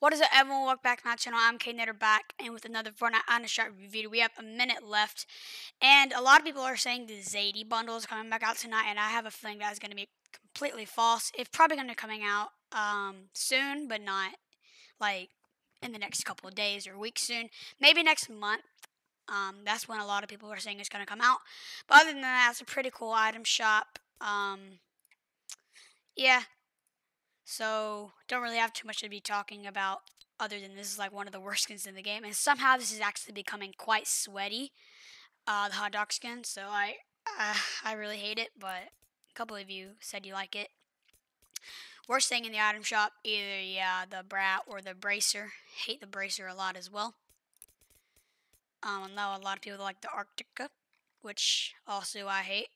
What is it, everyone? Welcome back to my channel. I'm Kadenater back, and with another Fortnite Item Shop review video. We have a minute left, and a lot of people are saying the Zadie bundle is coming back out tonight, and I have a feeling that is going to be completely false. It's probably going to be coming out um, soon, but not like in the next couple of days or weeks soon. Maybe next month. Um, that's when a lot of people are saying it's going to come out. But other than that, it's a pretty cool item shop. Um, yeah, so, don't really have too much to be talking about other than this is like one of the worst skins in the game. And somehow this is actually becoming quite sweaty, uh, the hot dog skin. So, I, uh, I really hate it, but a couple of you said you like it. Worst thing in the item shop, either, yeah, the Brat or the Bracer. Hate the Bracer a lot as well. Um, I know a lot of people like the Arctica, which also I hate.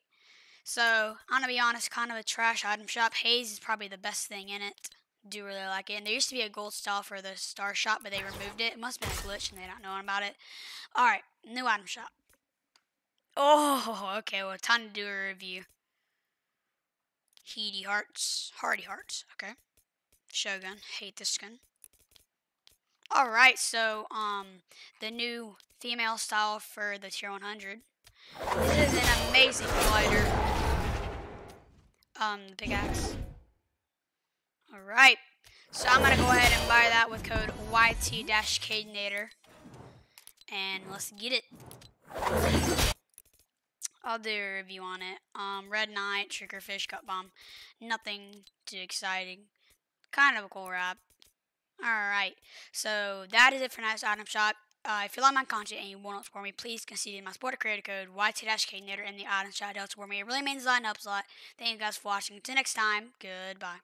So, I'm gonna be honest, kind of a trash item shop. Haze is probably the best thing in it. Do really like it. And there used to be a gold style for the star shop, but they removed it. It must have been a glitch and they don't know about it. Alright, new item shop. Oh, okay, well, time to do a review. Heady Hearts. Hardy Hearts, okay. Shogun. Hate this gun. Alright, so, um, the new female style for the tier 100. This is an amazing glider um, the pickaxe. Alright, so I'm going to go ahead and buy that with code YT-Kadenater. And let's get it. I'll do a review on it. Um, Red Knight, Triggerfish, Cut Bomb. Nothing too exciting. Kind of a cool wrap. Alright, so that is it for tonight's item shop. Uh, if you like my content and you want to support me, please consider my supporter creator code YT-Kadenater in the item shop to support me. It really means a lot and helps a lot. Thank you guys for watching. Until next time, goodbye.